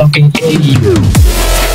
fucking hate.